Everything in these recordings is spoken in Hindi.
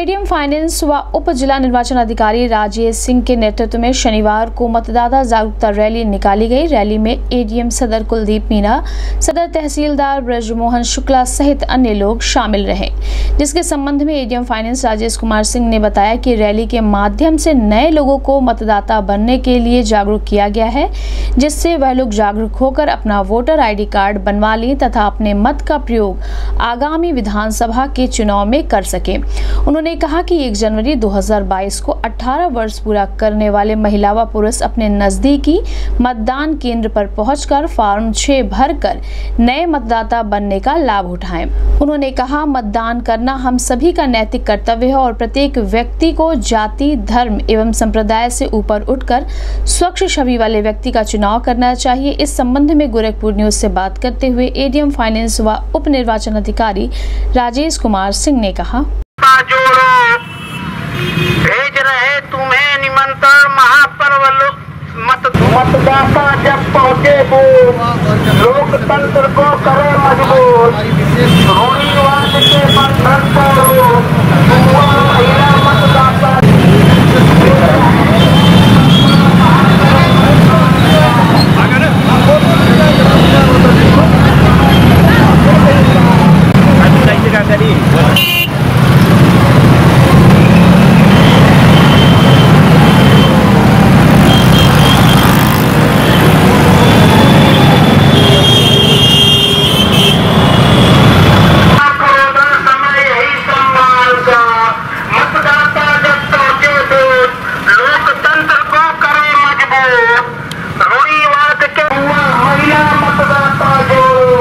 एडीएम फाइनेंस व उप जिला निर्वाचन अधिकारी राजेश सिंह के नेतृत्व में शनिवार को मतदाता जागरूकता रैली निकाली गई। रैली में एडीएम सदर कुलदीप मीना सदर तहसीलदार ब्रजमोहन शुक्ला सहित अन्य लोग शामिल रहे। जिसके संबंध में एडीएम फाइनेंस राजेश कुमार सिंह ने बताया कि रैली के माध्यम से नए लोगों को मतदाता बनने के लिए जागरूक किया गया है, जिससे वह लोग जागरूक होकर अपना वोटर आईडी कार्ड बनवा लें तथा अपने मत का प्रयोग आगामी विधानसभा के चुनाव में कर सकें। उन्होंने कहा कि 1 जनवरी 2022 को 18 वर्ष पूरा करने वाले महिला व पुरुष अपने नजदीकी मतदान केंद्र पर पहुंचकर फॉर्म 6 भरकर नए मतदाता बनने का लाभ उठाएँ। उन्होंने कहा, मतदान करना हम सभी का नैतिक कर्तव्य है और प्रत्येक व्यक्ति को जाति, धर्म एवं संप्रदाय से ऊपर उठकर स्वच्छ छवि वाले व्यक्ति का चुनाव करना चाहिए इस संबंध में गोरखपुर न्यूज़ से बात करते हुए एडीएम फाइनेंस व उप निर्वाचन अधिकारी राजेश कुमार सिंह ने कहा का जोड़ो भेज रहे तुम्हें निमंत्रण महापर्व लो- मत मतदाता जब पहुँचे वो लोकतंत्र को करे मज़बूत रूढ़ीवाद के बंधन तोड़ो युवा महिला मतदाता करोना समय यही सम्मान का मतदाता जब पहुँचे दूर लोकतंत्र को करे मज़बूत रूढ़िवाद के युवा महिला मतदाता जोड़ो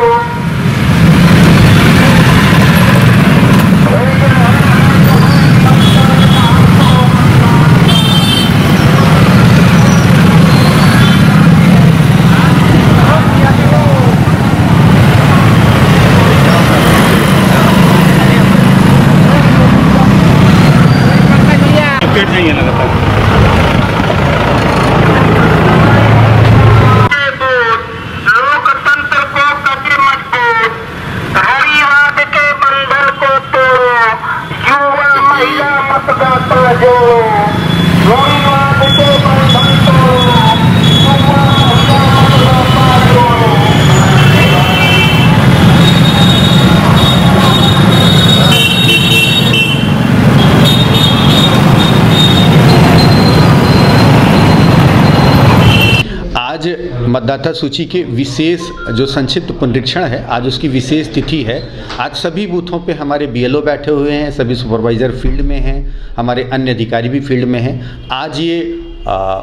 लोकतंत्र को कटे मज़बूत रूढ़िवाद के बंधन को तोड़ो युवा महिला मतदाता जोड़ो रूढ़िवाद के बंधन तोड़ो युवा महिला मतदाता जोड़ो आज मतदाता सूची के विशेष जो संक्षिप्त पुनरीक्षण है, आज उसकी विशेष तिथि है। आज सभी बूथों पे हमारे बीएलओ बैठे हुए हैं, सभी सुपरवाइज़र फ़ील्ड में हैं, हमारे अन्य अधिकारी भी फ़ील्ड में हैं। आज ये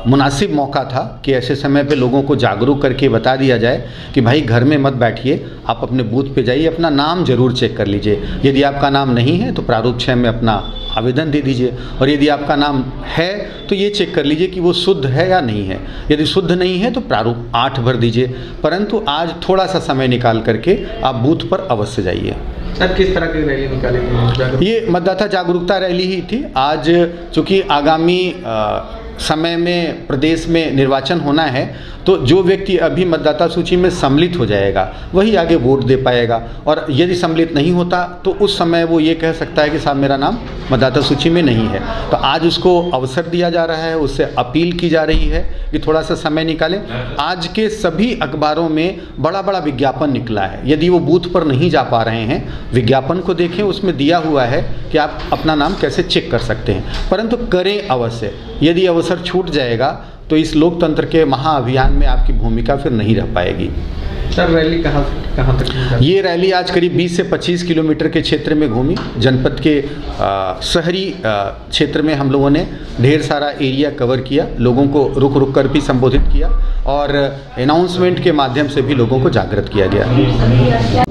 मुनासिब मौका था कि ऐसे समय पे लोगों को जागरूक करके बता दिया जाए कि भाई घर में मत बैठिए आप अपने बूथ पे जाइए अपना नाम ज़रूर चेक कर लीजिए। यदि आपका नाम नहीं है तो प्रारूप छः में अपना आवेदन दे दीजिए। और यदि आपका नाम है तो ये चेक कर लीजिए कि वो शुद्ध है या नहीं है। यदि शुद्ध नहीं है तो प्रारूप आठ भर दीजिए। परंतु आज थोड़ा सा समय निकाल करके आप बूथ पर अवश्य जाइए। सर किस तरह की रैली निकाली गई? जागरूक- ये मतदाता जागरूकता रैली ही थी। आज चूँकि आगामी अ, समय में, प्रदेश में निर्वाचन होना है तो जो व्यक्ति अभी मतदाता सूची में सम्मिलित हो जाएगा, वही आगे वोट दे पाएगा। और यदि सम्मिलित नहीं होता तो उस समय वो ये कह सकता है कि साहब मेरा नाम मतदाता सूची में नहीं है। तो आज उसको अवसर दिया जा रहा है, उससे अपील की जा रही है कि थोड़ा सा समय निकालें। आज के सभी अखबारों में बड़ा बड़ा विज्ञापन निकला है। यदि वो बूथ पर नहीं जा पा रहे हैं, विज्ञापन को देखें, उसमें दिया हुआ है कि आप अपना नाम कैसे चेक कर सकते हैं। परंतु करें अवश्य। यदि अवसर छूट जाएगा तो इस लोकतंत्र के महाअभियान में आपकी भूमिका फिर नहीं रह पाएगी। सर, रैली कहाँ कहाँ तक ये रैली आज करीब 20 से 25 किलोमीटर के क्षेत्र में घूमी। जनपद के शहरी क्षेत्र में हम लोगों ने ढेर सारा एरिया कवर किया, लोगों को रुक रुक कर भी संबोधित किया और अनाउंसमेंट के माध्यम से भी लोगों को जागृत किया गया।